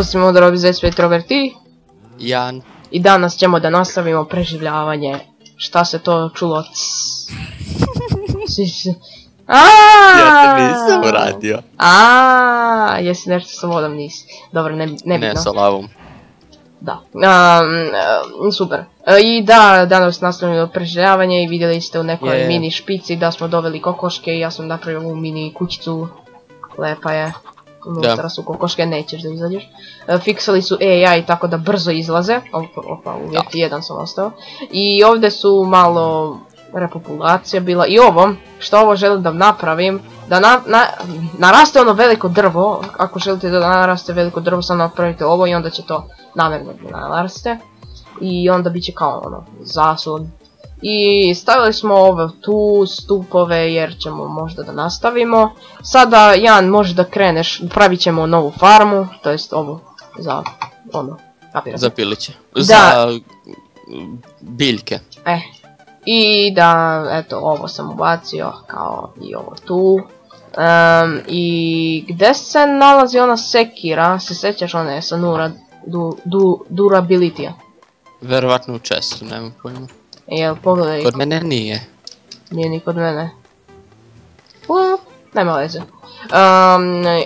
Pozivimo da robi ZSP Troverti. Jan. I danas ćemo da nastavimo preživljavanje. Šta se to čulo? Ja to nisam uradio. A, jesi nešto sa vodom nisi. Dobro, ne, ne Ne, sa lavom. Da. Um, e, super. E, I da, danas nastavljamo preživljavanje i vidjeli ste u nekoj mini špici da smo doveli kokoške i ja sam napravio ovu mini kućicu. Lepa je. Unutra su kokoške, nećeš da izađeš. E, fiksali su AI tako da brzo izlaze. Opa, uvijek jedan sam ostao. I ovdje su malo repopulacija bila. I ovo, što ovo želim da napravim, da na, na- naraste ono veliko drvo. Ako želite da naraste veliko drvo, samo napravite ovo i onda će to namjerno da naraste. I onda bit će kao ono, zaslon. I stavili smo ove tu stupove jer ćemo možda da nastavimo. Sada Jan može da kreneš, pravit ćemo novu farmu, to jest ovu za ono, kapirate? Za piliće. Da. Za mm, biljke. E, i da, eto, ovo sam ubacio, kao i ovo tu. Em, I gdje se nalazi ona sekira, se sjećaš one sa nura, du, du, durability-a? Verovatno u čestu, nemam pojma. Jel, pogledaj, Kod mene nije. nije ni kod mene. U, nema veze.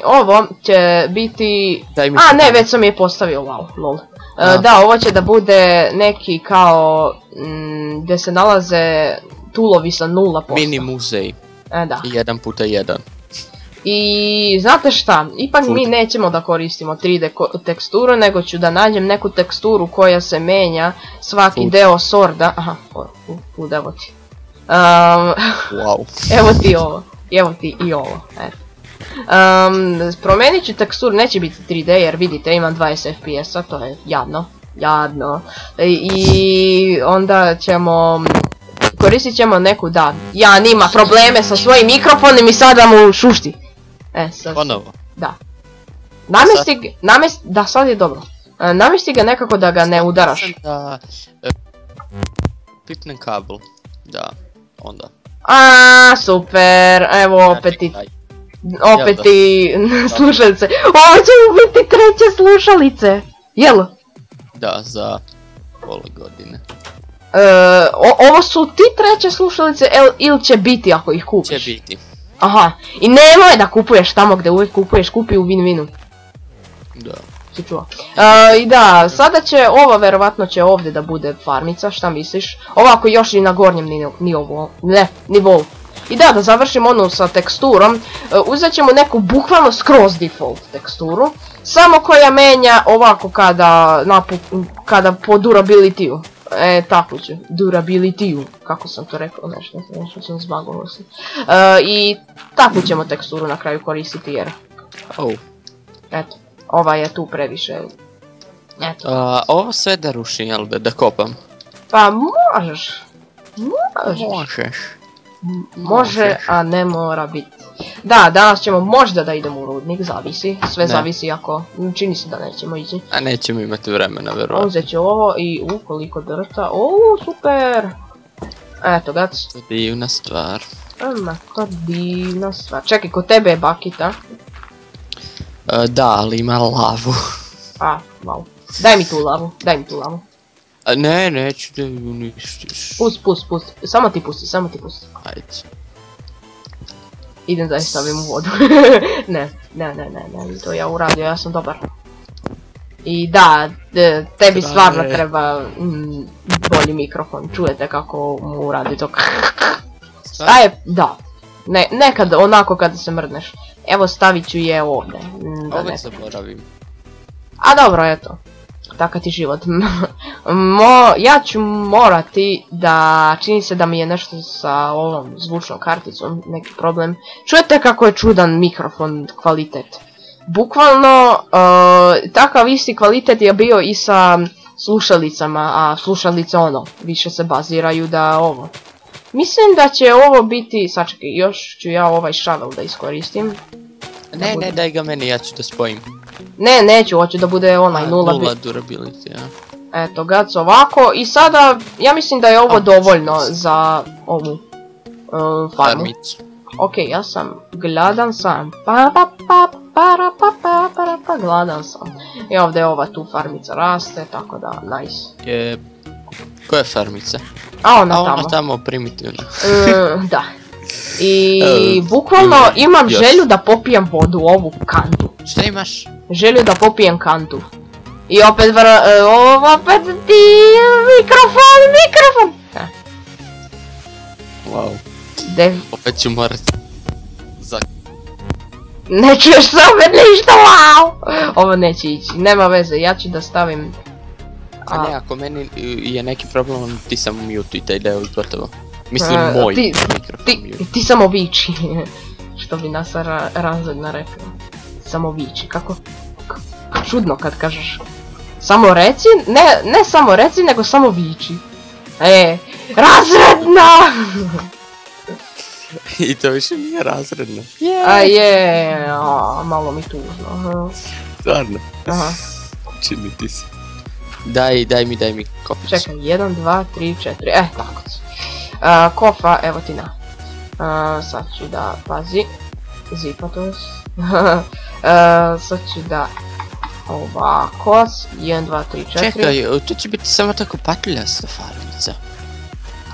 Ovo će biti... Daj mi A ne, već sam je postavio, wow, lol. E, da, ovo će da bude neki kao... mm, gdje se nalaze tulovi sa 0%. Mini muzej. E, da. Jedan puta jedan. I znate šta, ipak mi nećemo da koristimo 3D ko- teksturu, nego ću da nađem neku teksturu koja se menja svaki deo sorda. Aha, food, evo ti. Um, Wow. evo ti ovo, evo ti i ovo, eto. Um, promenit ću teksturu, neće biti 3D jer vidite imam 20 fps-a, to je jadno, jadno. I, i onda ćemo, koristit ćemo neku, da, Jan ima probleme sa svojim mikrofonom i sada mu šušti. E, sad, Ponovo. da. Namesti, ga- namest, da sad je dobro. E, namesti ga nekako da ga ne udaraš. Da... e, Pipnem kabel. Da. Onda. A, super, evo opet i Daj. Opet Jel da? i slušalice. Ovo će mu biti treće slušalice. Jel? Da, za pola godine. E, o- ovo su ti treće slušalice ili će biti ako ih Će kupiš? biti. Aha. I nemoj da kupuješ tamo gdje uvijek kupuješ, kupi u win-winu. Da. Si čuo. E, I da, sada će ova verovatno će ovdje da bude farmica, šta misliš? Ovako još i na gornjem ni- nivou, ne, nivou. I da, da završim onu sa teksturom, e, uzet ćemo neku bukvalno skroz default teksturu, samo koja menja ovako kada, napu, kada po durability-u. E, tako ću, durability-u, kako sam to rekao, nešto, nešto sam zbagovao se. E, I takvu ćemo teksturu na kraju koristiti jer, Oh. eto, ova je tu previše. Eto. A, ovo sve da rušim, jel da, da kopam? Pa možeš. Možeš. Možeš. Može, a ne mora biti. Da, danas ćemo možda da idemo u rudnik, zavisi. Sve Ne. zavisi ako... Čini se da nećemo ići. A nećemo imati vremena, verovatno. Uzet ću ovo i ukoliko drta... O, super! Eto, gac. Divna stvar. Ma, to divna stvar. Čekaj, kod tebe je bakita. E, da, ali ima lavu. A, wow. Daj mi tu lavu, daj mi tu lavu. A, ne, neću da ju uništiš. Pust, pust, pust. Samo ti pusti, samo ti pusti. Ajde. Idem da stavim u vodu. ne, ne, ne, ne, ne, to ja uradio, ja sam dobar. I da, e, tebi stvarno treba mm, bolji mikrofon, čujete kako mu uradi to. A je, da. Ne, nekad onako kada se mrdneš. Evo stavit ću je ovdje. mm, Da Ovo ne. zaboravim. A dobro, eto. Takav ti život. Mo, ja ću morati da, čini se da mi je nešto sa ovom zvučnom karticom, neki problem. Čujete kako je čudan mikrofon kvalitet. Bukvalno, uh, takav isti kvalitet je bio i sa slušalicama, a slušalice ono, više se baziraju da ovo. Mislim da će ovo biti, sačekaj, još ću ja ovaj šavel da iskoristim. Ne, ne, daj ga meni, ja ću da spojim. Ne, neću, hoću da bude onaj A, nula, nula durability, ja. Eto, gac ovako i sada, ja mislim da je ovo A, dovoljno za ovu farmu. Farmicu. Ok, ja sam gladan sam. Pa pa pa para pa pa para pa gladan sam. I ovdje ova tu farmica raste, tako da, nice. Je... Koja farmica? A ona A ona tamo. primitivna. E, da. I E, bukvalno ima imam još. želju da popijem vodu u ovu kantu. Šta imaš? Želju da popijem kantu. I opet vra... e, opet ti mikrofon, mikrofon! E, Wow. de, Opet ću morat... Za... ne čuješ se opet ništa, wow! Ovo neće ići, nema veze, ja ću da stavim... A ne, ako meni je neki problem, ti sam mute i taj deo i gotovo. Mislim, E, moj ti- mikrofon Ti, mute. ti samo viči, što bi nas ra razredna rekla. Samo viči, kako... Čudno kad kažeš. Samo reci, ne, ne samo reci, nego samo viči. E, razredna! I to više nije razredno. A je, a, malo mi tužno. aha. Stvarno. Aha, Čini ti se. Daj, daj mi, daj mi kopić. čekaj, 1, 2, 3, 4, e, tako. A, kofa, evo ti na. A, sad ću da, pazi, zipa to A, sad ću da, ovako, 1, 2, 3, 4. Čekaj, o, to će biti samo tako patljasta farmica.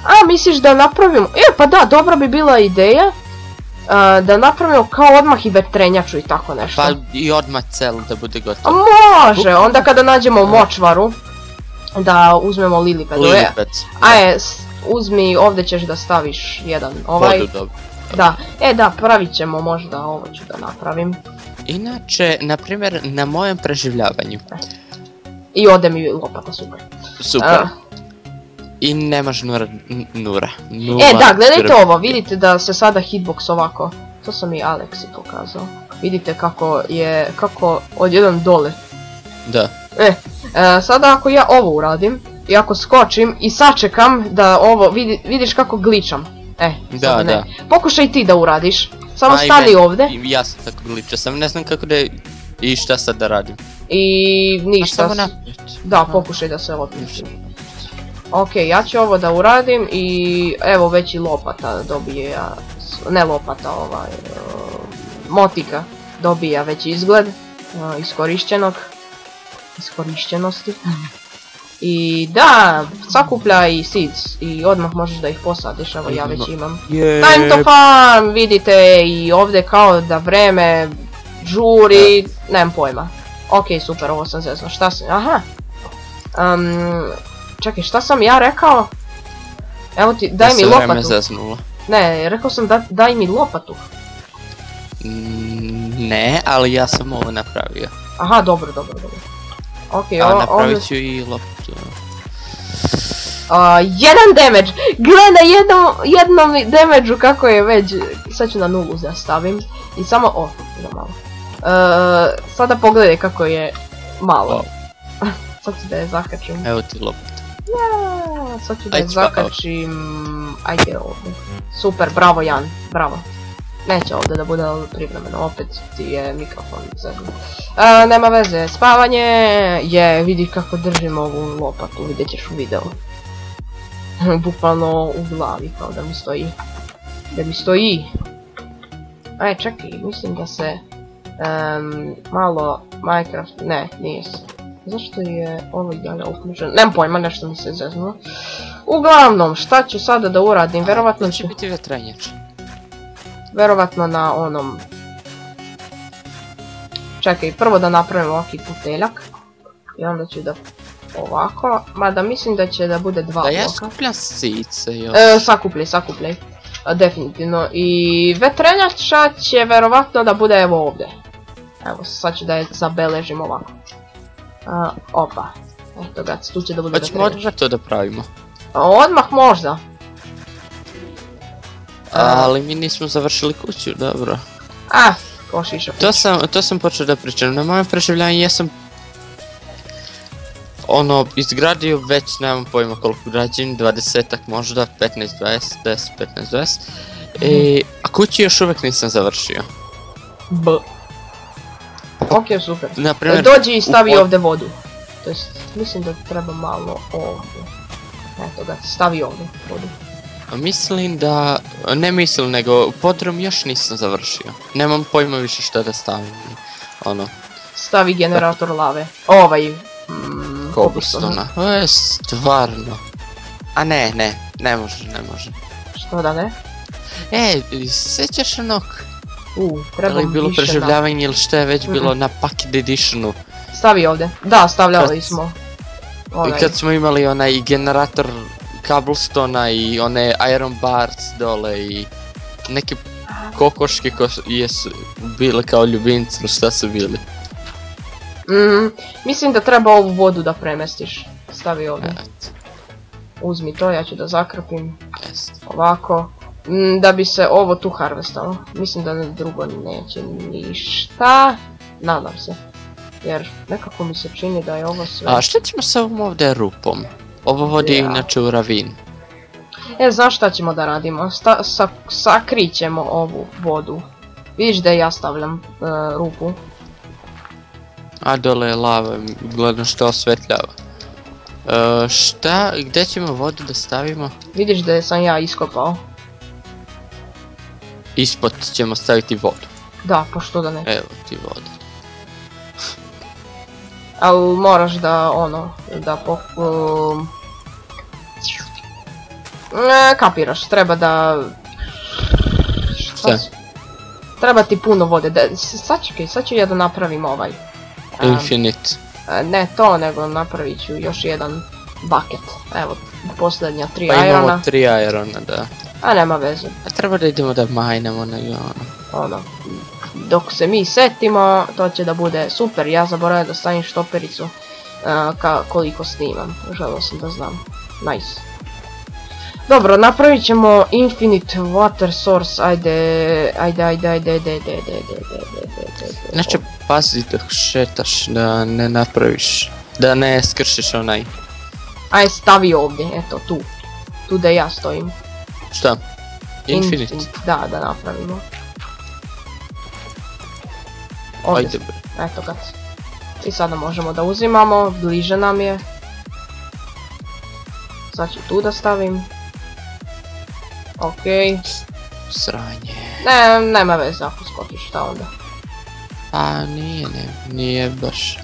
A, misliš da napravimo, e, pa da, dobra bi bila ideja. a, da napravimo kao odmah i vetrenjaču i tako nešto. Pa i odmah cel da bude A gotovo. može, onda kada nađemo močvaru, da uzmemo lilipedu. E, Lilipec. Aje, uzmi, ovdje ćeš da staviš jedan ovaj. Vodu dobro. Da, e da, pravit ćemo možda, ovo ću da napravim. Inače, na primjer, na mojem preživljavanju. I ode mi lopata, super. Super. I nemaš nura. nura. e da, gledajte ovo, vidite da se sada hitbox ovako. To sam i Aleksi pokazao. Vidite kako je, kako odjedan dole. Da. E, e, sada ako ja ovo uradim, i ako skočim i sačekam da ovo, vidi, vidiš kako gličam. E, Da, ne. da. Pokušaj ti da uradiš. Samo A, i stani ovdje i Ja sam tako glitchao sam, ne znam kako da i šta sad da radim. i ništa. samo. Da, pokušaj da se odluči. Ok, ja ću ovo da uradim i evo već i lopata dobije ja, ne lopata, ovaj, e, motika dobija već izgled iskorišćenog, iskorišćenosti. I da, sakuplja i seeds i odmah možeš da ih posadiš, evo ja već imam. Time to farm, vidite i ovdje kao da vreme žuri, nemam pojma. Ok, super, ovo sam zezno, šta sam, aha. Um, čekaj, šta sam ja rekao? Evo ti, daj Da mi se vreme lopatu. zeznulo. Ne, rekao sam da, daj mi lopatu. Mm, Ne, ali ja sam ovo napravio. Aha, dobro, dobro, dobro. Ok, A ovo, napravit ću i loptu. Jedan damage! Gle na jednom, jednom damage kako je već, sad ću na nulu da stavim. I samo, o, da malo. E, sada pogledaj kako je malo. sad ću da je zakačim. Evo ti lopta. Ja, sad ću da je zakačim, ajde ovdje. Super, bravo Jan, bravo. Neće ovdje da bude privremeno, opet ti je mikrofon. E, nema veze, spavanje je, vidi kako držim ovu lopatu, vidjet ćeš u videu. Bukvalno u glavi, kao da mi stoji. Da mi stoji. Aj, čekaj, mislim da se malo Minecraft, ne, nije se. Zašto je ovo dalje uključeno? Nemam pojma, nešto mi se zeznulo. Uglavnom, šta ću sada da uradim? Verovatno ću, će biti vetrenjač. Verovatno na onom... Čekaj, prvo da napravim ovaki puteljak. I onda ću da ovako, mada mislim da će da bude dva Da ja bloka. skupljam sice još. E, sakupljaj, sakupljaj. Definitivno. I vetrenjača će verovatno da bude evo ovdje. Evo, sad ću da je zabeležim ovako. Opa. Eto ga, tu će da bude Hoćemo vetrenjač. odmah to da pravimo. Odmah možda. Ali mi nismo završili kuću, dobro. a, ko šiša. To sam, to sam počeo da pričam. Na mojem preživljanju jesam ono, izgradio već, nemam pojma koliko građim, 20 možda, 15, 20, 10, 15, 20. I, a kuću još uvijek nisam završio. B. Ok, super. Na primjer, Dođi i stavi ovdje vodu. To jest, mislim da treba malo ovdje. Eto ga, stavi ovdje vodu. Mislim da, ne mislim, nego podrum još nisam završio. Nemam pojma više šta da stavim. Ono, stavi generator lave. Ovaj... Mm. Ovo je stvarno. A ne, ne, ne može, ne može. Što da ne? E, sjećaš onog? U, Da treba li je bilo preživljavanje ili što je već Mhm. bilo na Pocket Editionu? da- Stavi ovdje. Da, stavljali Kad- smo. I Onaj. kad smo imali onaj generator cobblestona i one iron bars dole i neke kokoške ko su- jesu bile kao ljubimci, ili šta su bili? Mhm. Mislim da treba ovu vodu da premestiš. Stavi ovdje. Uzmi to, ja ću da zakrpim. Ovako. Mm, Da bi se ovo tu harvestalo. Mislim da drugo neće ništa. Nadam se. Jer nekako mi se čini da je ovo sve... A šta ćemo sa ovom ovdje rupom? Ovo vodi Ja. inače u ravin. E, znaš šta ćemo da radimo? Sta, sa, sakrit ćemo ovu vodu. Vidiš da ja stavljam e, rupu. A dole je lava, gledam što osvetljava. E, šta, gdje ćemo vodu da stavimo? Vidiš da sam ja iskopao. Ispod ćemo staviti vodu. Da, pošto da ne. Evo ti voda. Ali moraš da ono, da po... Um, e, kapiraš, treba da... Šta? Treba ti puno vode, da, sad čekaj, sad ću ja da napravim ovaj. Infinite. e, ne to, nego napravit ću još jedan bucket. Evo, posljednja tri Pa imamo irona, tri irona, da. a nema veze. A treba da idemo da majnemo nego ono. Ono, dok se mi setimo, to će da bude super. Ja zaboravim da stavim štopericu ka, koliko snimam. Želio sam da znam. Nice. Dobro, napravit ćemo infinite water source. Ajde, ajde, ajde, ajde, ajde, ajde, ajde, ajde, ajde, ajde, ajde, ajde. Znači, pazi dok šetaš da ne napraviš, da ne skršiš onaj, Ajde, stavi ovdje, eto, tu. Tu da ja stojim. šta? Infinite. Da, da napravimo. Ovdje. Eto ga. I sada možemo da uzimamo, bliže nam je. Sad ću tu da stavim. Okej. Sranje. Ne, nema veze ako skočiš, šta onda. A nije, ne, nije baš.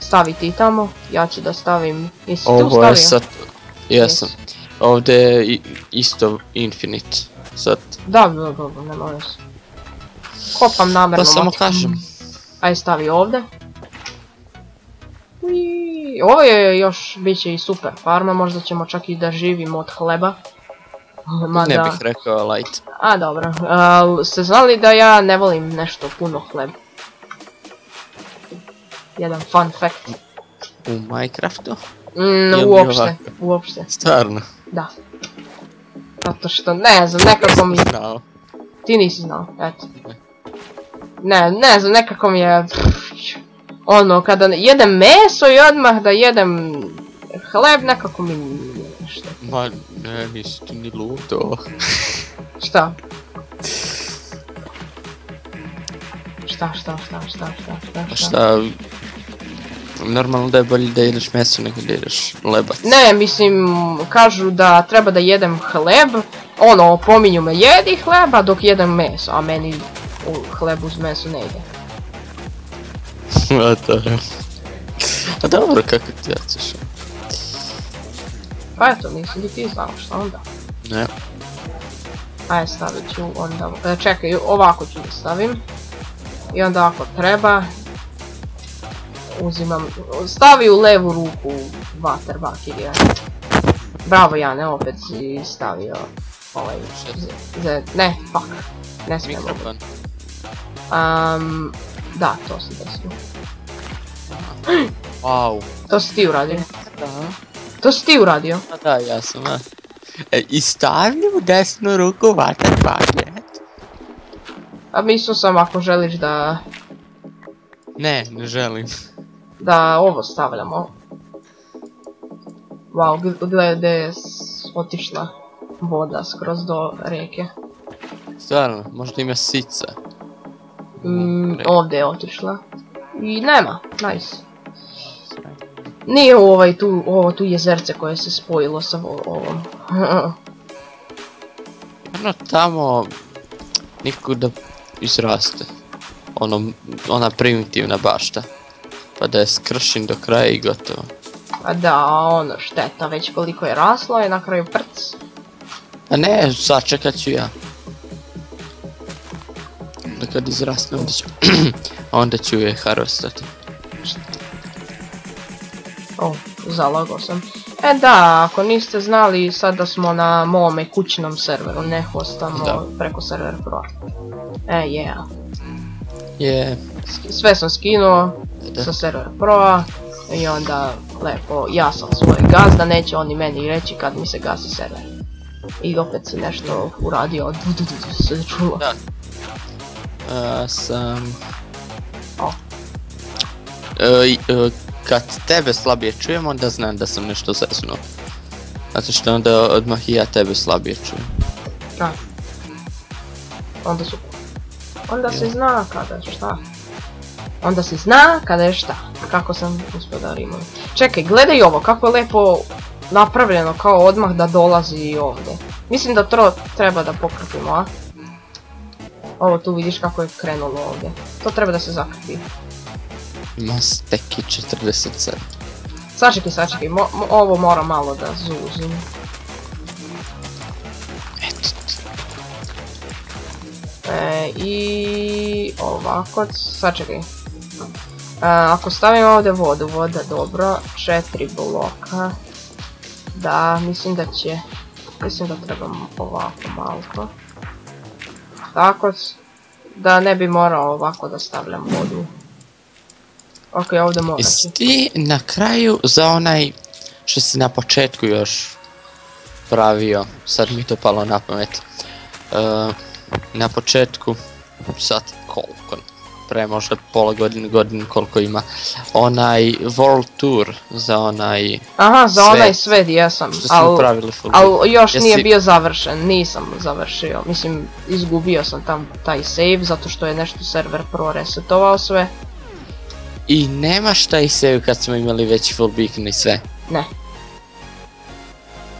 Stavi ti tamo, ja ću da stavim... Jesi tu Ovo stavio? je sad, jesam. Ovdje je isto Infinite. Sad, Da, da, da, nema veze. Kopam namjerno. to samo motikom. kažem. Aj stavi ovdje. Ovo je još, bit će i super farma, možda ćemo čak i da živimo od hleba. Ne bih rekao light. a dobro, ste znali da ja ne volim nešto puno hleb? Jedan fun fact. U Minecraftu? Mm, Jel uopšte, uopšte, Stvarno. da. Zato što, ne znam, nekako mi... Znao. Ti nisi znao, eto. Ne, ne znam, nekako mi je... Ono, kada jedem meso i odmah da jedem hleb, nekako mi nije nešto. Ma, ne, nisi ti ni ludo. Šta? Šta, šta, šta, šta, šta, šta, šta? šta, normalno da je bolje da jedeš meso nego da jedeš lebac. Ne, mislim, kažu da treba da jedem hleb, ono, pominju me jedi hleba dok jedem meso, a meni u hleb uz meso ne ide. A je. A dobro, kako ti hoćeš? Pa eto, nisi ni ti znao šta onda. Ne. Ajde, stavit ću onda, e, čekaj, ovako ću da stavim. I onda ako treba, uzimam, stavi u levu ruku water bucket, ja. Bravo Jane, opet si stavio ovaj, ne, fuck, ne smijem opet. Mikrofon. Um, da, to si desio. Wow. To si ti uradio. Da. To si ti uradio. A da, ja sam, a. E, I u desnu ruku water bucket. A mislio sam ako želiš da, Ne, ne želim. da ovo stavljamo. Wow, gl- gledaj gdje je otišla voda skroz do rijeke. Stvarno, možda ima sica. Mm, ovdje je otišla. I nema, nice. Nije ovaj tu, ovo tu jezerce koje se spojilo sa vo- ovom. Ono tamo... Nikuda izraste. ono, ona primitivna bašta. Pa da je skršim do kraja i gotovo. A da, ono šteta, već koliko je raslo je na kraju prc. A ne, sačekat ću ja. Da kad izrasne onda ću, onda ću je harvestati. O, zalagao sam. E da, ako niste znali, sada smo na mome kućnom serveru, ne hostamo Da. preko server pro. E, yeah. Sk- Sve sam skinuo da. sa server pro i onda lepo ja sam svoj gazda, neće oni meni reći kad mi se gasi server. I opet si nešto uradio, du, du, du, du, se čulo. Da. Sam... O. E, e, kad tebe slabije čujem, onda znam da sam nešto zeznuo. Zato što onda odmah i ja tebe slabije čujem. Da. Onda su... Onda se zna kada šta. Onda se zna kada je šta. Kako sam gospodar imao. Čekaj, gledaj ovo, kako je lepo napravljeno kao odmah da dolazi i ovdje. Mislim da to treba da pokrpimo, a? Ovo tu vidiš kako je krenulo ovdje. To treba da se zakrpi. Ima steki 47. Sačekaj, sačekaj, mo- mo- ovo moram malo da zuzim. Eto. E, I ovako, sačekaj. E, ako stavim ovdje vodu, voda dobro, četiri bloka. Da, mislim da će, mislim da trebam ovako malo. Tako, da ne bi morao ovako da stavljam vodu. Ok, ovdje morat ću. Jesi ti na kraju za onaj što si na početku još pravio, sad mi to palo na pamet. E, na početku, sad pre možda pola godine, godinu koliko ima, onaj World Tour za onaj Aha, za onaj svet jesam, što smo al, pravili full al još Jesi- nije bio završen, nisam završio. Mislim, izgubio sam tam taj save zato što je nešto server pro resetovao sve. I nemaš taj save kad smo imali već full beacon i sve. Ne.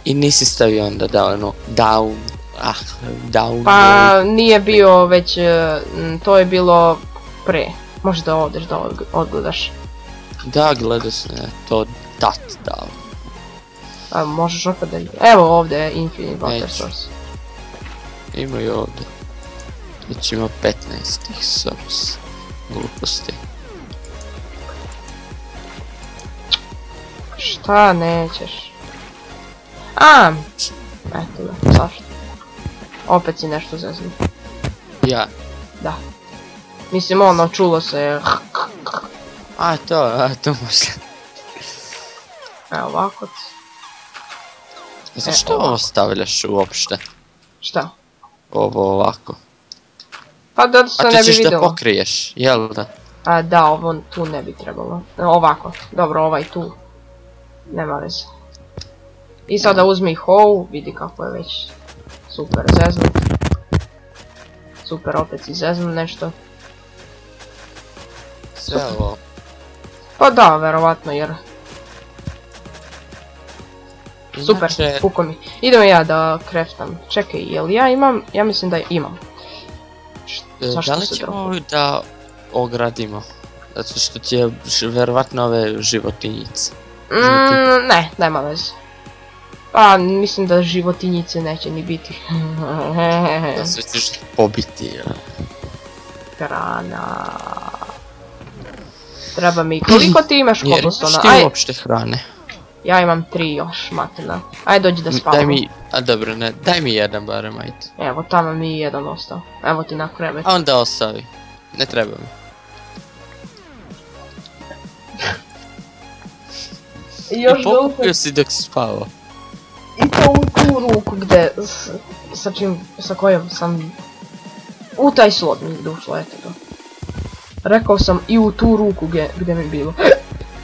I nisi stavio onda down, down, ah, down, Pa nije bio već, e, m, to je bilo pre. Možda odeš da odg- odgledaš. Da, gledao sam ja to dat dao. A možeš opet da... Evo ovdje je Infinite Water Neću. Source. Ima i ovdje. Već ima 15 tih source. Gluposti. Šta nećeš? A, eto da, zašto? Opet si nešto zeznuo. Ja. Da. Mislim ono, čulo se... A to, a to možda. Evo ovako. Zašto E, ovo stavljaš uopšte? Šta? Ovo ovako. Pa da se A ne ti bi ćeš da vidjelo. pokriješ, jel da? A da, ovo tu ne bi trebalo. E, Ovako, dobro, ovaj tu. Nema veze. I sada uzmi how, vidi kako je već super zeznut. Super, opet si zeznut nešto. Sve ovo. Pa da, verovatno jer super, Inače, puko mi. Idem ja da kreftam. Čekaj, jel ja imam? Ja mislim da imam. E, zašto da li ćemo da ogradimo? Zato što ti je verovatno ove životinjice. Mm, ne, nema veze. Pa, mislim da životinjice neće ni biti. Da se ćeš pobiti. jel? Grana. Treba mi, koliko ti imaš Jer cobblestona? imaš ti uopšte hrane? ja imam tri još, matina. Aj, dođi da M, spavamo. Daj mi, a dobro ne, daj mi jedan barem, ajde. Evo, tamo mi je jedan ostao. Evo ti na krevet. A onda ostavi. Ne treba mi. I još I pokupio si dok si spavao. I to u tu ruku gde, sa čim, sa kojom sam, u taj slot mi je došlo, eto to. Rekao sam i u tu ruku gdje, gdje mi bilo.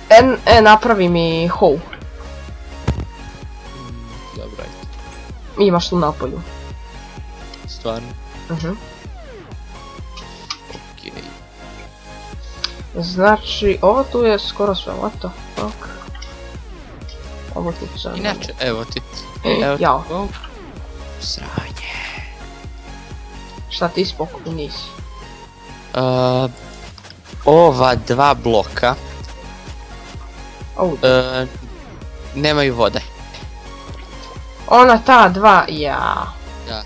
E, e, napravi mi how. Dobro, ajde. Imaš tu na polju. Stvarno. Mhm. Okej. Znači, ovo tu je skoro sve, what the fuck. Ovo tu sad. Inače, evo ti. E, Evo ti. jao. go. Sranje. Šta ti spokoj nisi? Uh, ova dva bloka e, nemaju vode. Ona ta dva, ja. Da.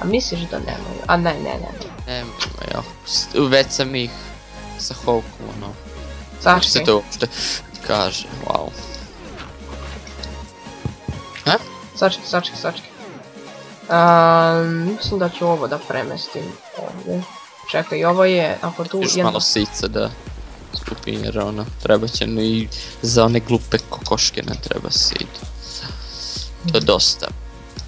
A misliš da nemaju? A ne, ne, ne. Nemaju, već sam ih sa Hawkom, ono, kako se to uopšte kaže, wow. sačekaj, sačekaj, sačekaj. Ehm, mislim da ću ovo da premestim ovdje. Čekaj, ovo je, ako tu Još malo sica da skupim jer ono, treba će no i za one glupe kokoške ne treba sid. To je dosta.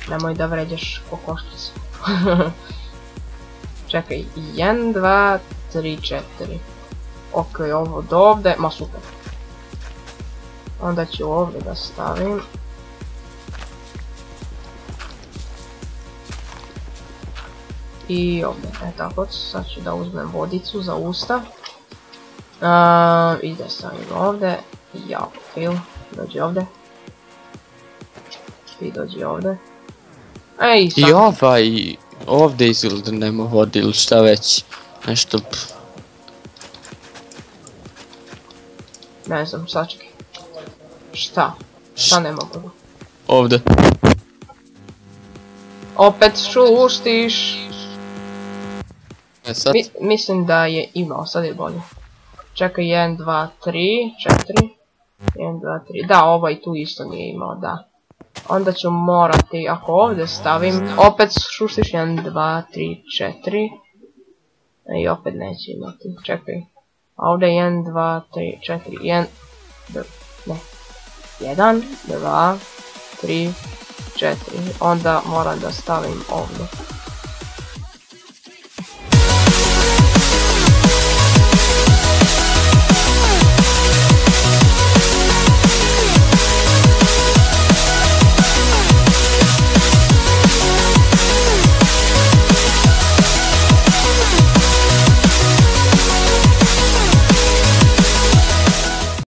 Nemoj da vređaš kokoškicu. Čekaj, 1, 2, 3, 4. Ok, ovo do ovdje, ma super. Onda ću ovdje da stavim. I ovdje, e tako, sad ću da uzmem vodicu za usta. I da stavim ovdje. Ja, Phil, dođi ovdje. Ti dođi ovdje. Ej, sad. I ovaj, ovdje izgleda nema vode ili šta već, nešto, Ne znam, sačekaj. Šta? Šta ne mogu? ovdje. Opet šuštiš. E sad, Mi, mislim da je imao, sad je bolje. Čekaj, 1, 2, 3, 4. 1, 2, 3. Da, ovaj tu isto nije imao, da. Onda ću morati, ako ovdje stavim, opet šuštiš 1, 2, 3, 4. I opet neće imati, čekaj. A ovdje 1, 2, 3, 4, 1, d- ne. 1, 2, 3, 4. Onda moram da stavim ovdje.